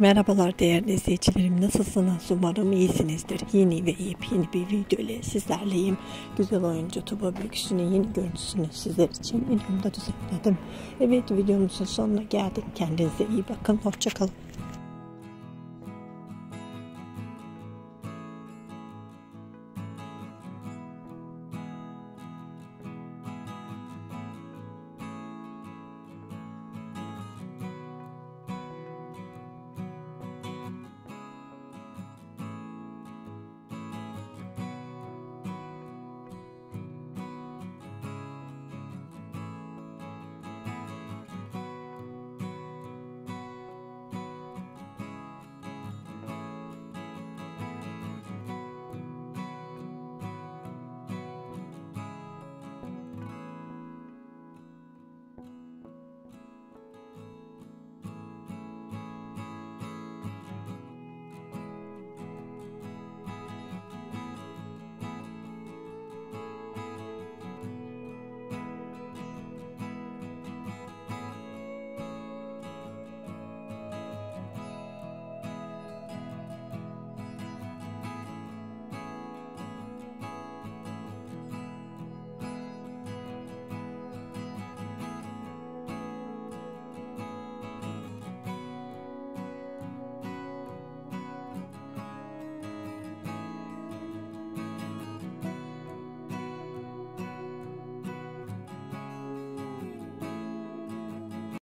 Merhabalar değerli izleyicilerim. Nasılsınız? Umarım iyisinizdir. Yeni ve yepyeni bir video ile sizlerleyim. Güzel oyuncu Tuba Büyüksü'nün yeni görüntüsünü sizler için videomda düzenledim. Evet videomuzun sonuna geldik. Kendinize iyi bakın. Hoşçakalın.